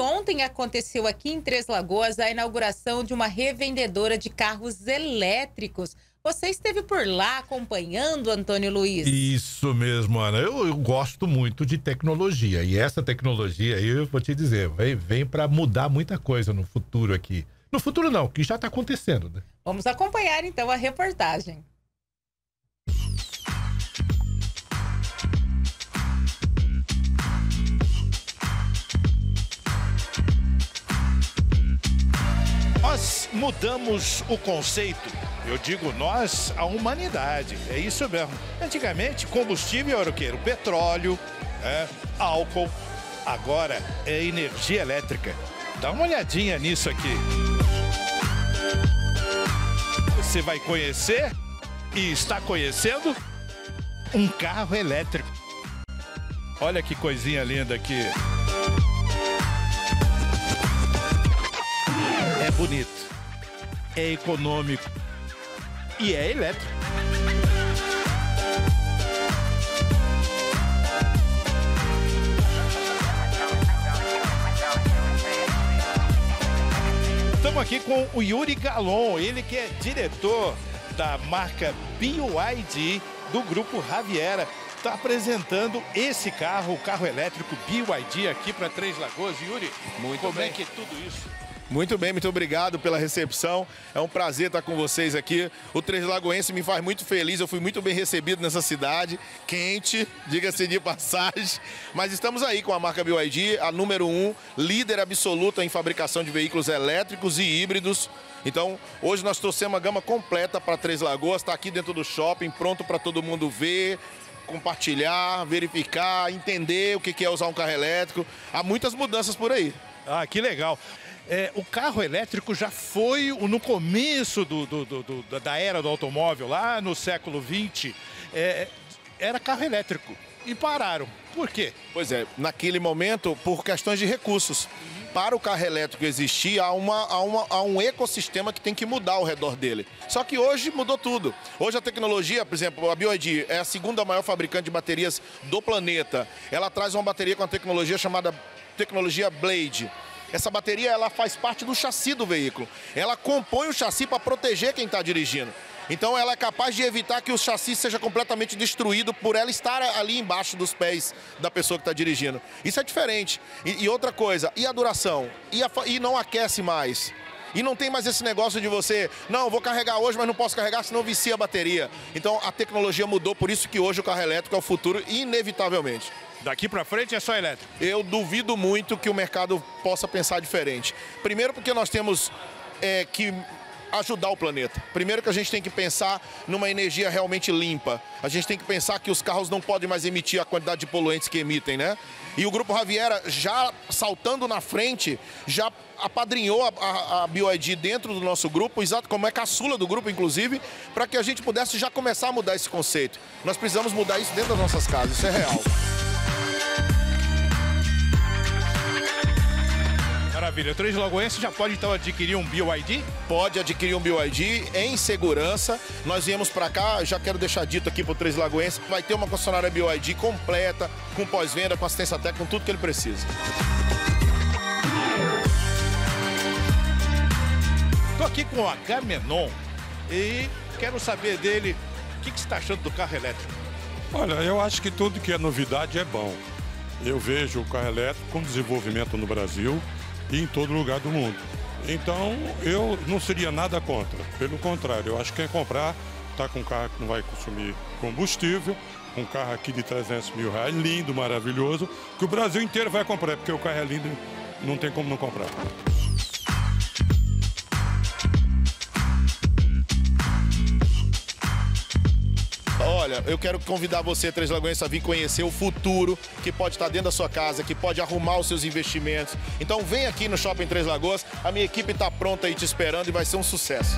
ontem aconteceu aqui em Três Lagoas a inauguração de uma revendedora de carros elétricos. Você esteve por lá acompanhando, Antônio Luiz? Isso mesmo, Ana. Eu, eu gosto muito de tecnologia. E essa tecnologia aí, eu vou te dizer, vem, vem para mudar muita coisa no futuro aqui. No futuro não, que já está acontecendo, né? Vamos acompanhar então a reportagem. Mudamos o conceito. Eu digo nós, a humanidade. É isso mesmo. Antigamente, combustível era o quê? Era o petróleo, é, álcool. Agora é energia elétrica. Dá uma olhadinha nisso aqui. Você vai conhecer e está conhecendo um carro elétrico. Olha que coisinha linda aqui. É bonito, é econômico e é elétrico. Estamos aqui com o Yuri Galon, ele que é diretor da marca BYD do grupo Raviera. Está apresentando esse carro, o carro elétrico BYD aqui para Três Lagoas. Yuri, Muito como bem. é que é tudo isso? Muito bem, muito obrigado pela recepção. É um prazer estar com vocês aqui. O Três Lagoense me faz muito feliz. Eu fui muito bem recebido nessa cidade, quente, diga-se de passagem. Mas estamos aí com a marca BYD, a número um, líder absoluta em fabricação de veículos elétricos e híbridos. Então, hoje nós trouxemos uma gama completa para Três Lagoas, está aqui dentro do shopping, pronto para todo mundo ver, compartilhar, verificar, entender o que que é usar um carro elétrico. Há muitas mudanças por aí. Ah, que legal. É, o carro elétrico já foi no começo do- do- do- da era do automóvel, lá no século XX, é, era carro elétrico. E pararam. Por quê? Pois é, naquele momento, por questões de recursos. Para o carro elétrico existir, há, uma, há, uma- há um ecossistema que tem que mudar ao redor dele. Só que hoje mudou tudo. Hoje a tecnologia, por exemplo, a BYD é a segunda maior fabricante de baterias do planeta. Ela traz uma bateria com a tecnologia chamada tecnologia Blade. Essa bateria ela faz parte do chassi do veículo. Ela compõe o chassi para proteger quem está dirigindo. Então ela é capaz de evitar que o chassi seja completamente destruído por ela estar ali embaixo dos pés da pessoa que está dirigindo. Isso é diferente. E, e outra coisa, e a duração? E, a e não aquece mais. E não tem mais esse negócio de você, não, vou carregar hoje, mas não posso carregar, senão vicia a bateria. Então a tecnologia mudou, por isso que hoje o carro elétrico é o futuro, inevitavelmente. Daqui para frente é só elétrico. Eu duvido muito que o mercado possa pensar diferente. Primeiro, porque nós temos é, que ajudar o planeta. Primeiro que a gente tem que pensar numa energia realmente limpa. A gente tem que pensar que os carros não podem mais emitir a quantidade de poluentes que emitem, né? E o Grupo Raviera, já saltando na frente, já apadrinhou a, a, a BioID dentro do nosso grupo, exato como é caçula do grupo, inclusive, para que a gente pudesse já começar a mudar esse conceito. Nós precisamos mudar isso dentro das nossas casas, isso é real. Maravilha. O Três Lagoense já pode então adquirir um BioID? pode adquirir um BioID em segurança. Nós viemos para cá, já quero deixar dito aqui para o Três Lagoense, vai ter uma concessionária BioID completa, com pós-venda, com assistência técnica, com tudo que ele precisa. Estou aqui com o Agamenon e quero saber dele o que, que você está achando do carro elétrico. Olha, eu acho que tudo que é novidade é bom. Eu vejo o carro elétrico com desenvolvimento no Brasil e em todo lugar do mundo. Então, eu não seria nada contra. Pelo contrário, eu acho que quem comprar está com um carro que não vai consumir combustível, um carro aqui de 300 mil reais, lindo, maravilhoso, que o Brasil inteiro vai comprar, porque o carro é lindo, não tem como não comprar. Olha, eu quero convidar você, Três Lagoas, a vir conhecer o futuro que pode estar dentro da sua casa, que pode arrumar os seus investimentos. Então vem aqui no Shopping Três Lagoas, a minha equipe está pronta aí te esperando e vai ser um sucesso.